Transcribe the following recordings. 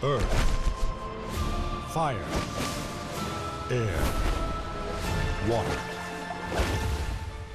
Earth, fire, air, water.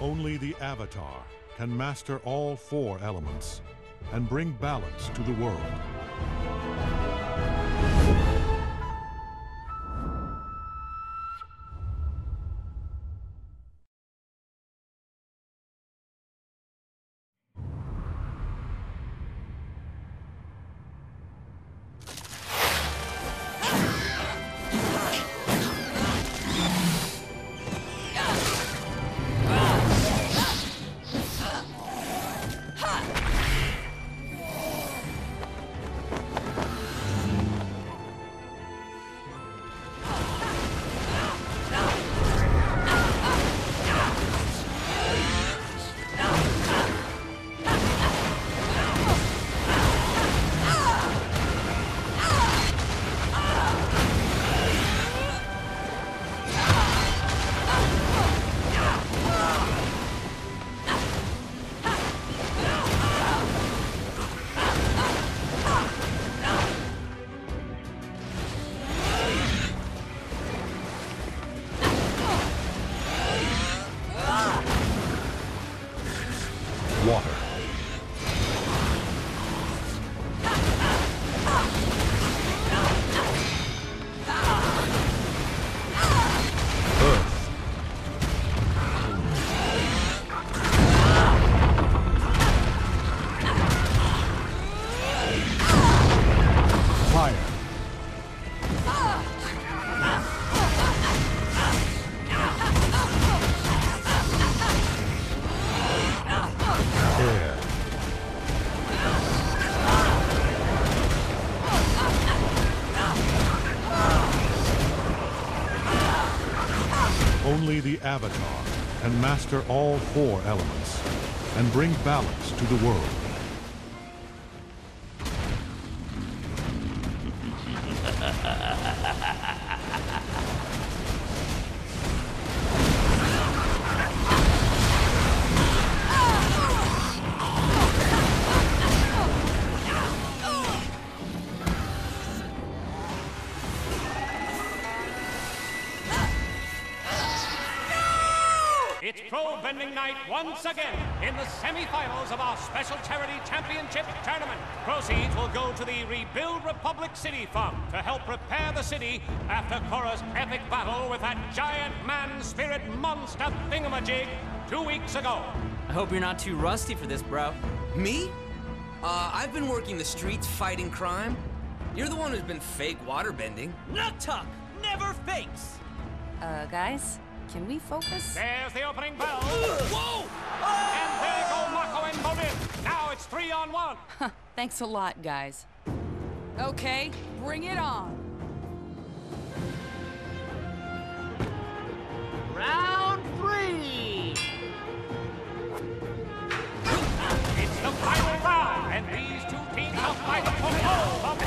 Only the Avatar can master all four elements and bring balance to the world. Only the Avatar can master all four elements and bring balance to the world. It's Pro Bending Night once again in the semi-finals of our special charity championship tournament. Proceeds will go to the Rebuild Republic City Fund to help repair the city after Korra's epic battle with that giant man spirit monster thingamajig two weeks ago. I hope you're not too rusty for this, bro. Me? Uh, I've been working the streets fighting crime. You're the one who's been fake waterbending. Nuktuk! Never fakes! Uh, guys, can we focus? There's the opening bell. Whoa! And there go Mako and Bolin. Now it's three on one. Thanks a lot, guys. Okay, bring it on. Round three! It's the final round, and these two teams are fighting for all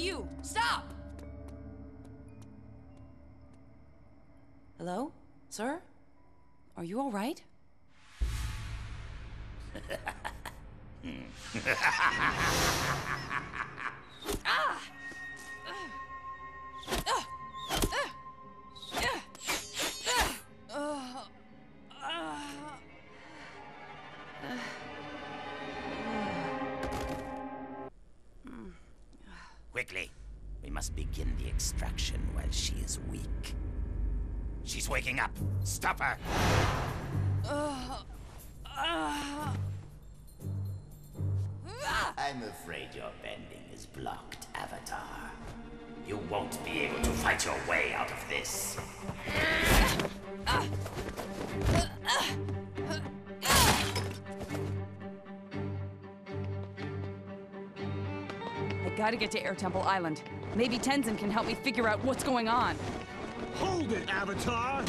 you, stop! Hello, sir? Are you all right? Ah! Quickly, we must begin the extraction while she is weak. She's waking up. Stop her. I'm afraid your bending is blocked, Avatar. You won't be able to fight your way out of this. I gotta get to Air Temple Island. Maybe Tenzin can help me figure out what's going on. Hold it, Avatar!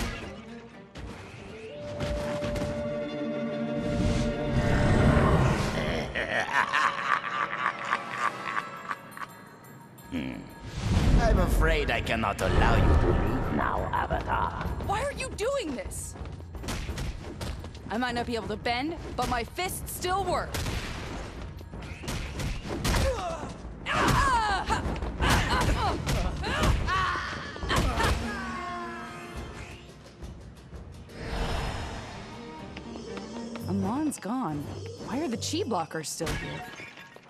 Hmm. I'm afraid I cannot allow you to leave now, Avatar. Why are you doing this? I might not be able to bend, but my fists still work. Gone. Why are the chi blockers still here?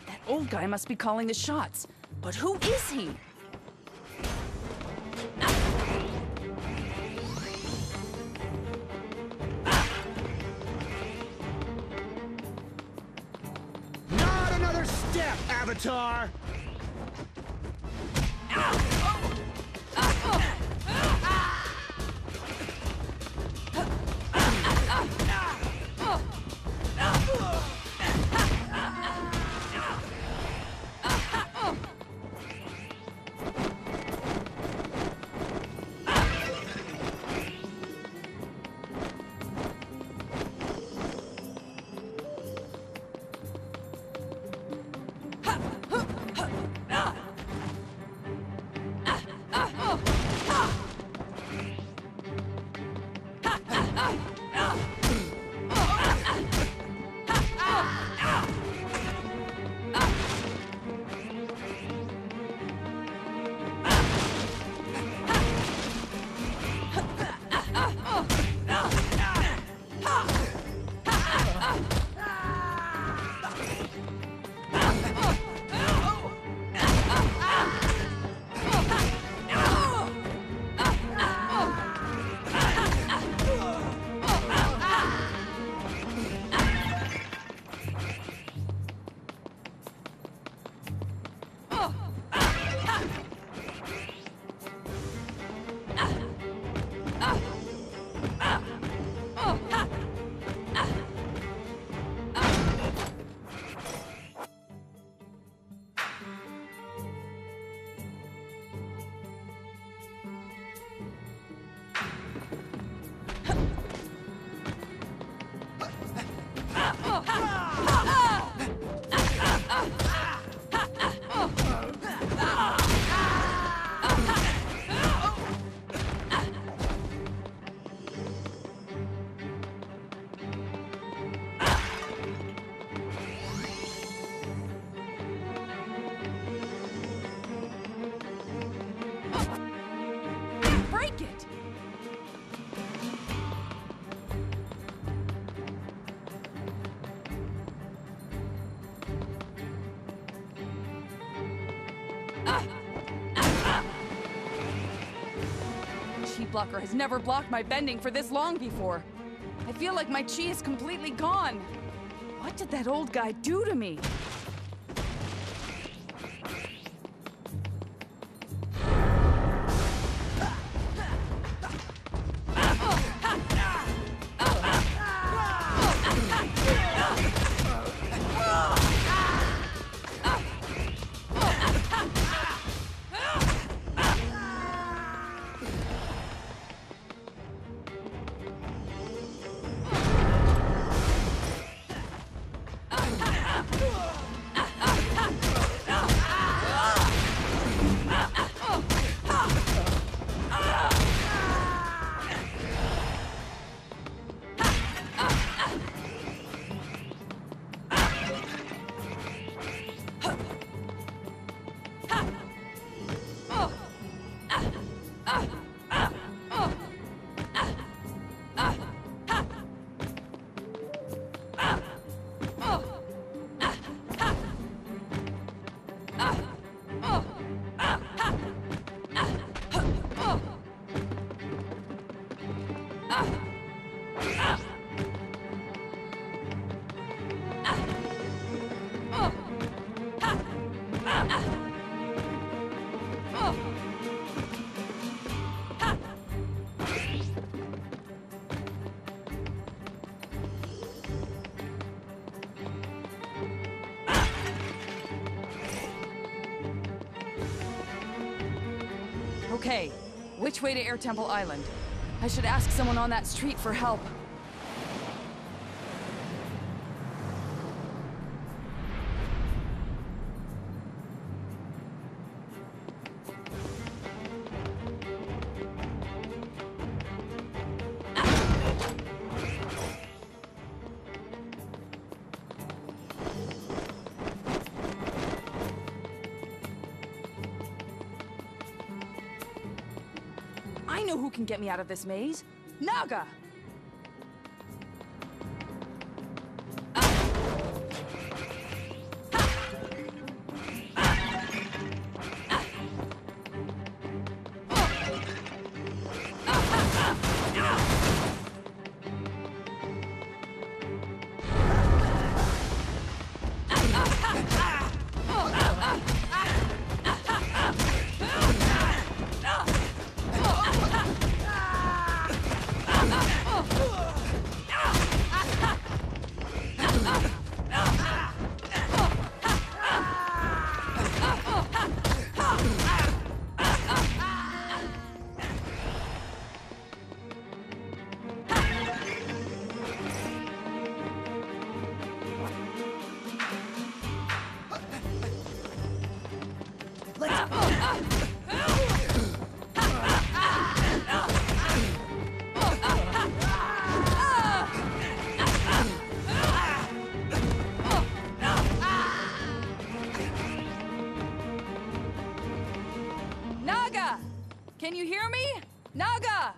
That old guy must be calling the shots. But who is he? Not another step, Avatar! Break it! Chi blocker has never blocked my bending for this long before. I feel like my chi is completely gone. What did that old guy do to me? Which way to Air Temple Island? I should ask someone on that street for help. Know who can get me out of this maze. Naga! Naga! Can you hear me? Naga!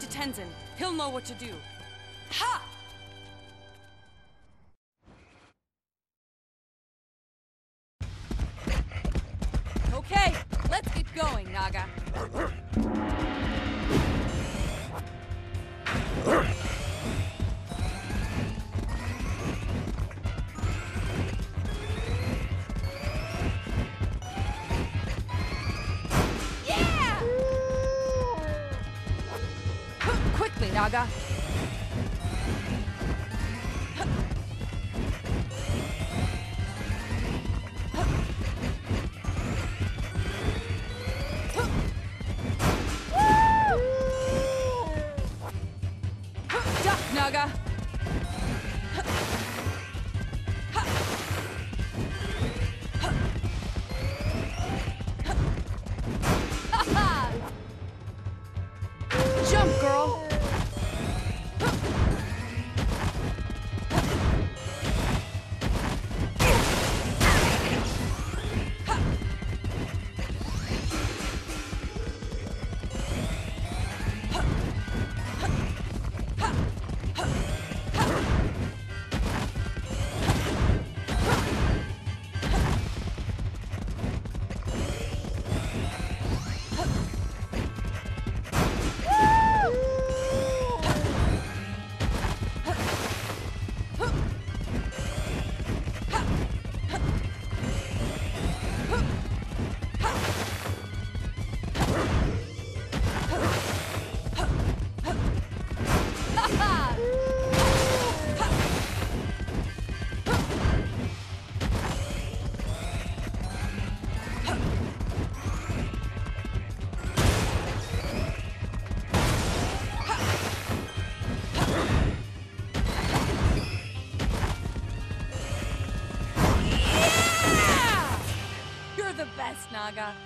To Tenzin. He'll know what to do. Ha! Duck, Naga. Naga.